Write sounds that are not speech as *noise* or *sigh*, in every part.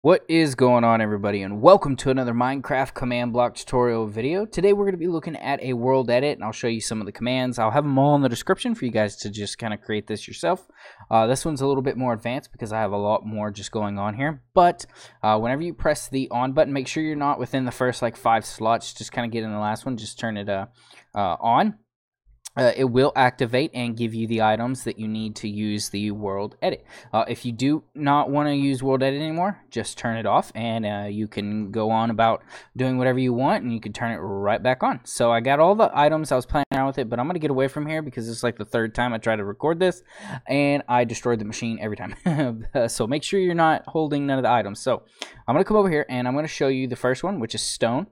What is going on everybody and welcome to another Minecraft command block tutorial video. Today we're going to be looking at a world edit and I'll show you some of the commands. I'll have them all in the description for you guys to just kind of create this yourself. Uh, this one's a little bit more advanced because I have a lot more just going on here. But uh, whenever you press the on button, make sure you're not within the first like five slots. Just kind of get in the last one. Just turn it uh, uh on uh, it will activate and give you the items that you need to use the world edit. Uh, if you do not want to use world edit anymore, just turn it off and uh, you can go on about doing whatever you want and you can turn it right back on. So I got all the items, I was playing around with it, but I'm going to get away from here because it's like the third time I try to record this and I destroyed the machine every time. *laughs* so make sure you're not holding none of the items. So I'm going to come over here and I'm going to show you the first one, which is stone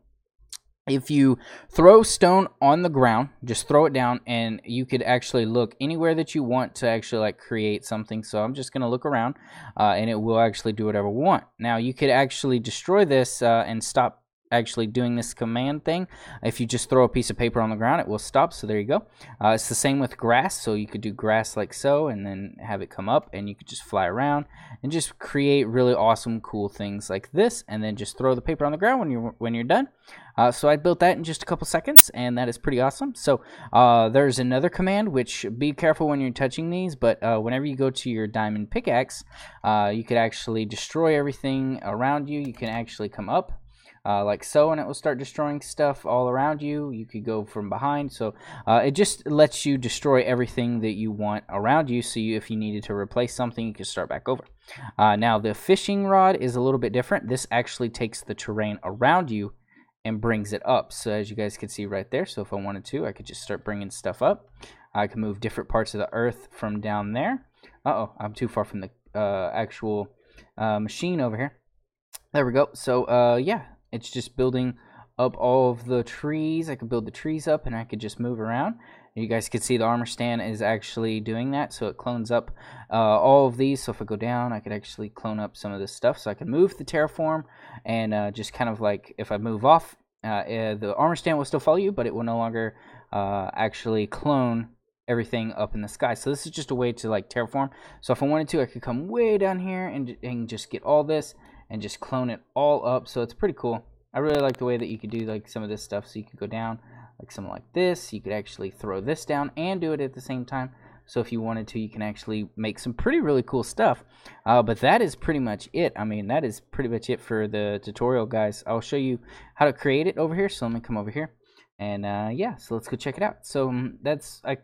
if you throw stone on the ground just throw it down and you could actually look anywhere that you want to actually like create something. So i'm just going to look around uh, and it will actually do whatever we want. Now you could actually destroy this uh, and stop actually doing this command thing. If you just throw a piece of paper on the ground, it will stop. So there you go. Uh, it's the same with grass. So you could do grass like so and then have it come up and you could just fly around and just create really awesome, cool things like this and then just throw the paper on the ground when you're, when you're done. Uh, so I built that in just a couple seconds and that is pretty awesome. So uh, there's another command which be careful when you're touching these, but uh, whenever you go to your diamond pickaxe, uh, you could actually destroy everything around you. You can actually come up uh, like so, and it will start destroying stuff all around you. You could go from behind, so uh, it just lets you destroy everything that you want around you. So you, if you needed to replace something, you could start back over. Uh, now the fishing rod is a little bit different. This actually takes the terrain around you and brings it up. So as you guys can see right there, so if I wanted to, I could just start bringing stuff up. I can move different parts of the earth from down there. Uh oh, I'm too far from the uh, actual uh, machine over here. There we go. So uh, yeah, it's just building up all of the trees. I could build the trees up and I could just move around. You guys can see the armor stand is actually doing that. So it clones up uh, all of these. So if I go down, I could actually clone up some of this stuff. So I can move the terraform and uh, just kind of like if I move off, uh, uh the armor stand will still follow you, but it will no longer uh, actually clone everything up in the sky. So this is just a way to like terraform. So if I wanted to, I could come way down here and, and just get all this and just clone it all up. So it's pretty cool. I really like the way that you could do like some of this stuff. So you could go down like something like this. You could actually throw this down and do it at the same time. So if you wanted to, you can actually make some pretty really cool stuff. Uh, but that is pretty much it. I mean, that is pretty much it for the tutorial, guys. I'll show you how to create it over here. So let me come over here. And uh, yeah, so let's go check it out. So um, that's, I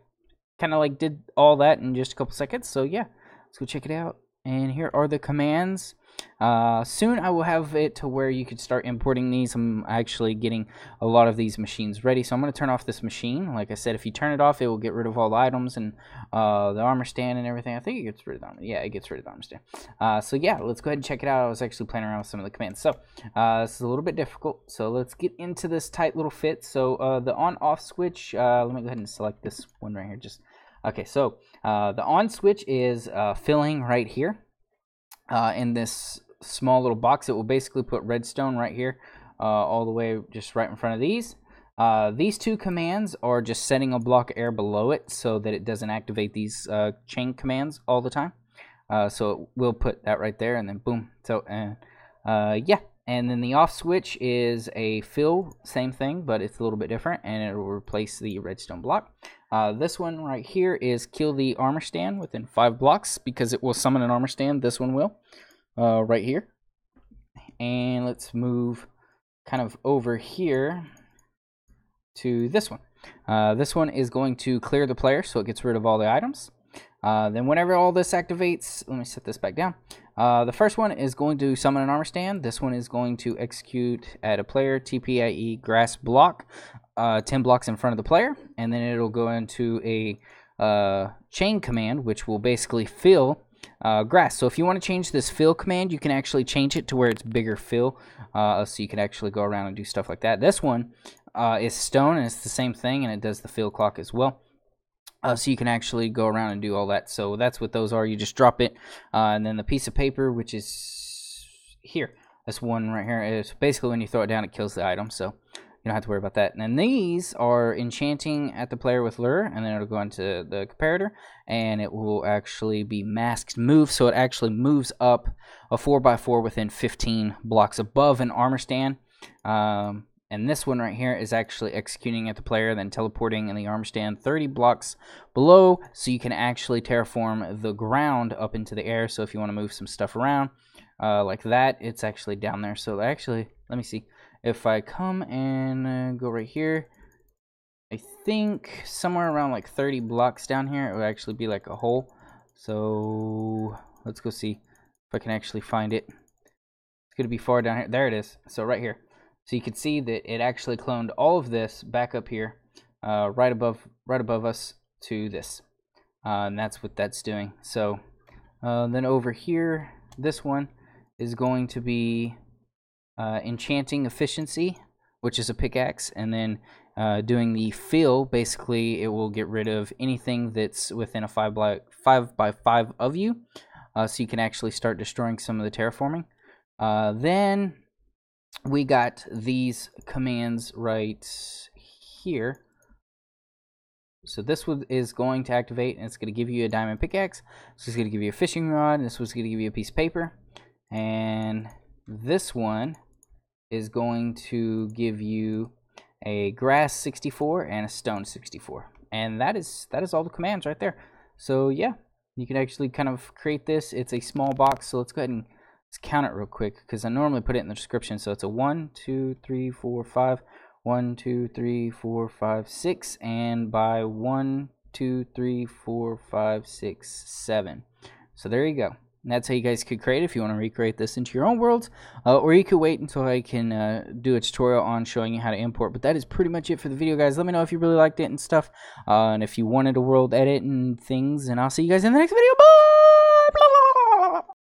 kind of like did all that in just a couple seconds. So yeah, let's go check it out. And here are the commands. Uh, soon I will have it to where you could start importing these. I'm actually getting a lot of these machines ready. So I'm going to turn off this machine. Like I said, if you turn it off, it will get rid of all the items and uh, the armor stand and everything. I think it gets rid of the armor. Yeah, it gets rid of the armor stand. Uh, so yeah, let's go ahead and check it out. I was actually playing around with some of the commands. So uh, this is a little bit difficult. So let's get into this tight little fit. So uh, the on-off switch, uh, let me go ahead and select this one right here. Just Okay, so the on switch is filling right here uh, in this small little box. It will basically put redstone right here, uh, all the way just right in front of these. Uh, these two commands are just setting a block air below it so that it doesn't activate these uh, chain commands all the time. Uh, so we'll put that right there and then boom. So uh, yeah, and then the off switch is a fill, same thing, but it's a little bit different, and it will replace the redstone block. Uh, this one right here is kill the armor stand within five blocks because it will summon an armor stand. This one will, uh, right here. And let's move kind of over here to this one. Uh, this one is going to clear the player, so it gets rid of all the items. Uh, then whenever all this activates, let me set this back down. Uh, the first one is going to summon an armor stand. This one is going to execute at a player TPIE grass block, uh, 10 blocks in front of the player, and then it'll go into a uh, chain command, which will basically fill uh, grass. So if you want to change this fill command, you can actually change it to where it's bigger fill, uh, so you can actually go around and do stuff like that. This one uh, is stone, and it's the same thing, and it does the fill clock as well. Uh, so you can actually go around and do all that. So that's what those are. You just drop it, and then the piece of paper, which is here. This one right here is basically when you throw it down, it kills the item. So you don't have to worry about that. And then these are enchanting at the player with lure, and then it'll go into the comparator, and it will actually be masked move, so it actually moves up a 4x4 within 15 blocks above an armor stand. Um, and this one right here is actually executing at the player, then teleporting in the armor stand 30 blocks below, so you can actually terraform the ground up into the air. So if you want to move some stuff around uh, like that, it's actually down there. So actually, let me see if I come and uh, go right here, I think somewhere around like 30 blocks down here, it would actually be like a hole. So let's go see if I can actually find it. It's going to be far down here. There it is. So right here. So you can see that it actually cloned all of this back up here, uh, right above, right above us to this. Uh, and that's what that's doing. So uh, then over here, this one is going to be uh, enchanting efficiency, which is a pickaxe, and then uh, doing the fill. Basically, it will get rid of anything that's within a five by five by five of you, uh, so you can actually start destroying some of the terraforming. Uh, then we got these commands right here. So this one is going to activate, and it's going to give you a diamond pickaxe. This is going to give you a fishing rod. And this one's going to give you a piece of paper, and this one is going to give you a grass 64 and a stone 64 and that is that is all the commands right there. So yeah you can actually kind of create this. It's a small box so let's go ahead and let's count it real quick because I normally put it in the description. So it's a one two three four five. One two three four five six. And by one two three four five six seven. So there you go and that's how you guys could create if you want to recreate this into your own worlds. Uh, or you could wait until I can uh, do a tutorial on showing you how to import. But that is pretty much it for the video, guys. Let me know if you really liked it and stuff. Uh, and if you wanted a world edit and things. And I'll see you guys in the next video. Bye!